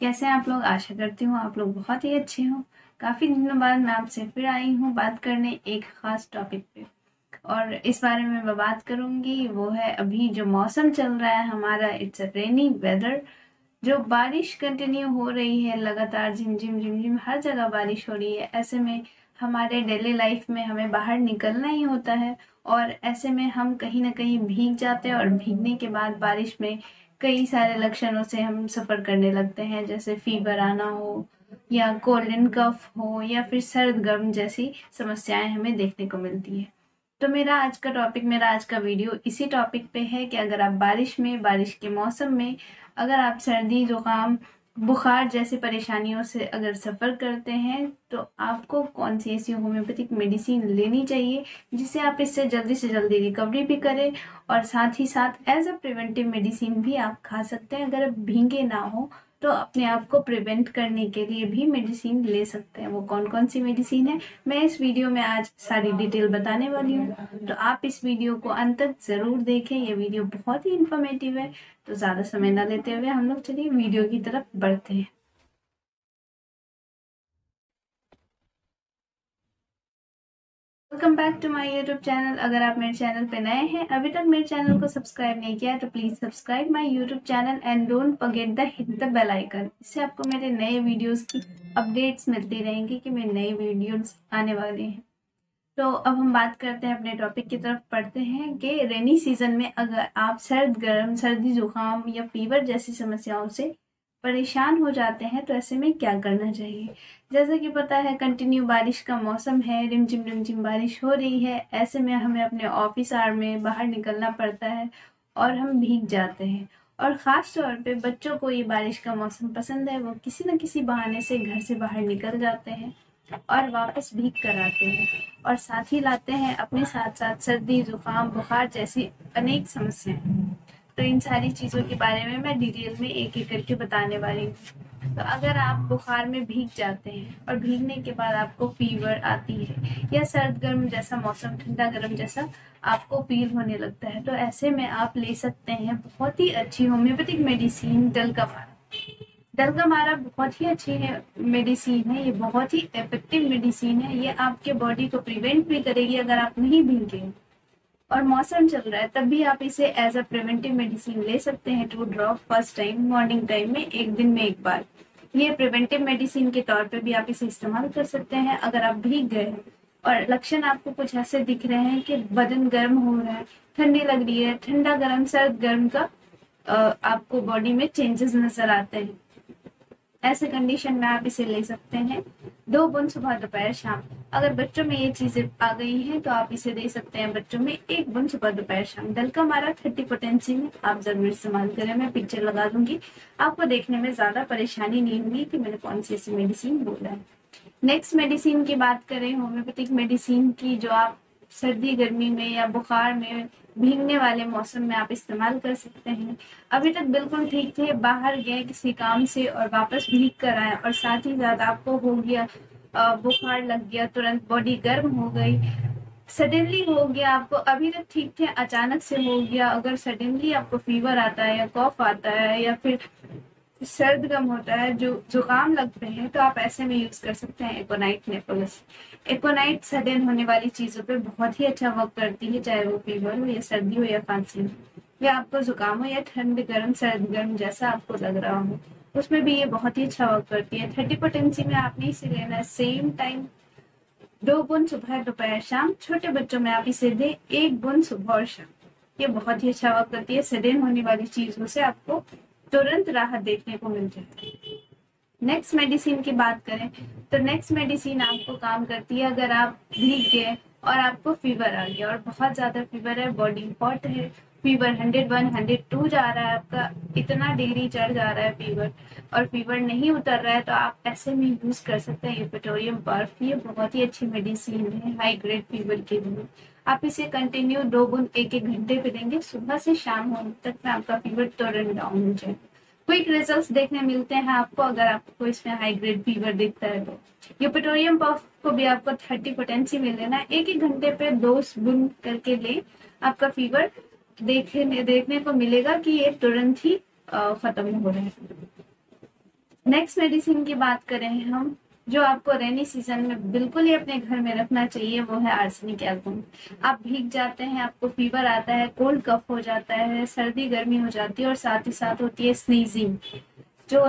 कैसे हैं आप लोग आशा करती हूँ आप लोग बहुत ही अच्छे हो। काफ़ी दिनों बाद मैं आपसे फिर आई हूँ बात करने एक ख़ास टॉपिक पे। और इस बारे में मैं बात करूँगी, वो है अभी जो मौसम चल रहा है हमारा इट्स अ रेनी वेदर जो बारिश कंटिन्यू हो रही है, लगातार झिमझिम झिमझिम हर जगह बारिश हो रही है। ऐसे में हमारे डेली लाइफ में हमें बाहर निकलना ही होता है, और ऐसे में हम कहीं ना कहीं भीग जाते हैं और भीगने के बाद बारिश में कई सारे लक्षणों से हम सफ़र करने लगते हैं, जैसे फीवर आना हो, या कोल्ड एंड कफ हो, या फिर सर्द गर्म जैसी समस्याएँ हमें देखने को मिलती है। तो मेरा आज का टॉपिक मेरा आज का वीडियो इसी टॉपिक पे है कि अगर आप बारिश में, बारिश के मौसम में, अगर आप सर्दी, जुकाम बुखार जैसी परेशानियों से अगर सफ़र करते हैं तो आपको कौन सी ऐसी होम्योपैथिक मेडिसिन लेनी चाहिए, जिससे आप इससे जल्दी से जल्दी रिकवरी भी करें और साथ ही साथ एज अ प्रिवेंटिव मेडिसिन भी आप खा सकते हैं, अगर भींगे ना हो। तो अपने आप को प्रिवेंट करने के लिए भी मेडिसिन ले सकते हैं। वो कौन कौन सी मेडिसिन है? मैं इस वीडियो में आज सारी डिटेल बताने वाली हूँ। तो आप इस वीडियो को अंत तक ज़रूर देखें। ये वीडियो बहुत ही इन्फॉर्मेटिव है। तो ज़्यादा समय ना लेते हुए हम लोग चलिए वीडियो की तरफ़ बढ़ते हैं। Welcome back to my YouTube channel अगर आप मेरे चैनल पे नए हैं, अभी तक मेरे चैनल को सब्सक्राइब नहीं किया है तो please subscribe my YouTube channel and don't forget the hit the bell icon इससे आपको मेरे नए वीडियोस की अपडेट्स मिलती रहेंगी कि मेरे नए वीडियोस आने वाले हैं। तो अब हम बात करते हैं अपने टॉपिक की तरफ़, पढ़ते हैं कि रेनी सीज़न में अगर आप सर्द, गर्म, सर्दी, जुकाम या फीवर जैसी समस्याओं से परेशान हो जाते हैं तो ऐसे में क्या करना चाहिए? जैसे कि पता है कंटिन्यू बारिश का मौसम है, रिमझिम रिमझिम बारिश हो रही है, ऐसे में हमें अपने ऑफ़िस आर में बाहर निकलना पड़ता है और हम भीग जाते हैं। और ख़ास तौर पे बच्चों को ये बारिश का मौसम पसंद है, वो किसी न किसी बहाने से घर से बाहर निकल जाते हैं और वापस भीग कर आते हैं और साथ ही लाते हैं अपने साथ साथ सर्दी, जुकाम, बुखार जैसी अनेक समस्याएँ। तो इन सारी चीज़ों के बारे में मैं डिटेल में एक एक करके बताने वाली हूँ। तो अगर आप बुखार में भीग जाते हैं और भीगने के बाद आपको फीवर आती है या सर्द गर्म जैसा मौसम, ठंडा गर्म जैसा आपको फील होने लगता है तो ऐसे में आप ले सकते हैं बहुत ही अच्छी होम्योपैथिक मेडिसिन डल का मारा डल का मारा बहुत ही अच्छी है मेडिसिन है, ये बहुत ही इफ़ेक्टिव मेडिसिन है, ये आपके बॉडी को प्रिवेंट भी करेगी अगर आप नहीं भीगेंगे। और मौसम चल रहा है तब भी आप इसे एज अ प्रिवेंटिव मेडिसिन ले सकते हैं two drop first time morning time में, एक दिन में एक बार। ये प्रिवेंटिव मेडिसिन के तौर पे भी आप इसे इस्तेमाल कर सकते हैं, अगर आप भीग गए हैं। और लक्षण आपको कुछ ऐसे दिख रहे हैं कि बदन गर्म हो रहा है, ठंडी लग रही है, ठंडा गर्म, सर्द गर्म का आपको बॉडी में चेंजेस नज़र आते हैं। ऐसे कंडीशन में आप इसे ले सकते हैं। दो बुन सुबह दोपहर शाम। अगर बच्चों में ये चीज़ें आ गई हैं तो आप इसे दे सकते हैं बच्चों में एक बुन सुबह दोपहर शाम। दल का मारा थर्टी पोटेंसी में, आप ज़रूर इस्तेमाल करें। मैं पिक्चर लगा दूँगी। आपको देखने में ज़्यादा परेशानी नहीं होगी कि मैंने कौन सी ऐसी मेडिसिन बोला है। नेक्स्ट मेडिसिन की बात करें होम्योपैथिक मेडिसिन की, जो आप सर्दी गर्मी में या बुखार में भीगने वाले मौसम में आप इस्तेमाल कर सकते हैं। अभी तक बिल्कुल ठीक थे, बाहर गए किसी काम से और वापस भीग कर आए और साथ ही साथ आपको हो गया बुखार लग गया, तुरंत बॉडी गर्म हो गई। सडनली हो गया आपको, अभी तक ठीक थे, अचानक से हो गया। अगर सडनली आपको फीवर आता है या कॉफ आता है या फिर सर्द गम होता है, जो जुकाम लगते हैं तो आप ऐसे में यूज़ कर सकते हैं एकोनाइट नेपोलस एकोनाइट सडन होने वाली चीज़ों पे बहुत ही अच्छा वर्क करती है, चाहे वो फीवर हो या सर्दी हो या खांसी हो, या आपको जुकाम हो या ठंड, गर्म, सर्द गर्म जैसा आपको लग रहा हो। उसमें भी ये बहुत ही अच्छा वर्क करती है। थर्टी पोटेंसी में आपने इसे लेना है सेम टाइम दो बुन सुबह, दोपहर, शाम। छोटे बच्चों में आप इसे दे, एक बुन सुबह और शाम। ये बहुत ही अच्छा वर्क करती है। सडन होने वाली चीज़ों से आपको तुरंत राहत देखने को मिल जाती है। नेक्स्ट मेडिसिन की बात करें तो नेक्स्ट मेडिसिन आपको काम करती है अगर आप भीग गए और आपको फीवर आ गया और बहुत ज़्यादा फीवर है बॉडी हॉट है fever hundred one hundred two जा रहा है आपका। इतना डिग्री चढ़ जा रहा है फीवर और फीवर नहीं उतर रहा है तो आप ऐसे में यूज़ कर सकते हैं यूपेटोरियम बर्फ़। ये बहुत ही अच्छी मेडिसिन है हाई ग्रेड फीवर के लिए। आप इसे कंटिन्यू दो बुंद एक एक घंटे पे देंगे। सुबह से शाम होने तक में आपका फीवर तुरंत डाउन हो जाए क्विक रिज़ल्ट देखने मिलते हैं आपको, अगर आपको इसमें हाई ग्रेड फीवर दिखता है तो। यूपेटोरियम पफ को भी आपको थर्टी पोटेंसी में लेना एक एक घंटे पे दो बुंद करके ले, आपका फीवर देखने देखने को मिलेगा कि ये तुरंत ही खत्म हो रहे है। नेक्स्ट मेडिसिन की बात करें हम, जो आपको रेनी सीज़न में बिल्कुल ही अपने घर में रखना चाहिए, वो है आर्सेनिक एल्बम आप भीग जाते हैं, आपको फीवर आता है कोल्ड कफ हो जाता है, सर्दी गर्मी हो जाती है और साथ ही साथ होती है स्नीजिंग जो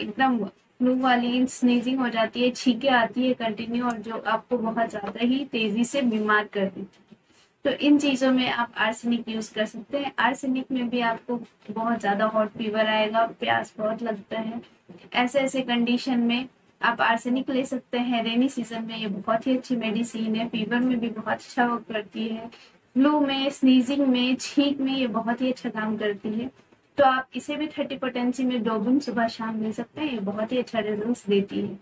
एकदम फ्लू वाली स्नीजिंग हो जाती है, छीके आती है कंटिन्यू और जो आपको बहुत ज़्यादा ही तेज़ी से बीमार कर देती है। तो इन चीज़ों में आप आर्सेनिक यूज़ कर सकते हैं। आर्सेनिक में भी आपको बहुत ज़्यादा हॉट फीवर आएगा, प्यास बहुत लगता है। ऐसे ऐसे कंडीशन में आप आर्सेनिक ले सकते हैं। रेनी सीज़न में ये बहुत ही अच्छी मेडिसिन है। फीवर में भी बहुत अच्छा वर्क करती है। फ्लू में स्नीजिंग में, छींक में ये बहुत ही अच्छा काम करती है। तो आप इसे भी थर्टी पोटेंसी में दो दिन सुबह शाम ले सकते हैं। ये बहुत ही अच्छा रिज़ल्ट देती है।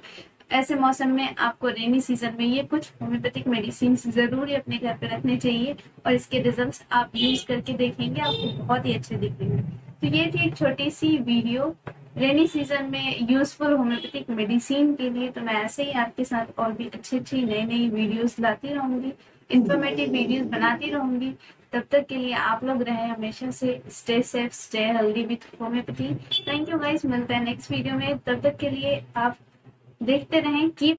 ऐसे मौसम में आपको रेनी सीज़न में ये कुछ होम्योपैथिक मेडिसिन ज़रूर ही अपने घर पे रखने चाहिए और इसके रिजल्ट्स आप यूज़ करके देखेंगे, आपको बहुत ही अच्छे दिखेंगे। तो ये थी एक छोटी सी वीडियो। रेनी सीज़न में यूजफुल होम्योपैथिक मेडिसिन के लिए तो मैं ऐसे ही आपके साथ और भी अच्छी अच्छी नई नई वीडियोस लाती रहूँगी इन्फॉर्मेटिव वीडियोस बनाती रहूँगी। तब तक के लिए आप लोग रहे हमेशा से stay safe stay healthy with homeopathy thank you guys मिलता है नेक्स्ट वीडियो में। तब तक के लिए आप देखते रहें कीप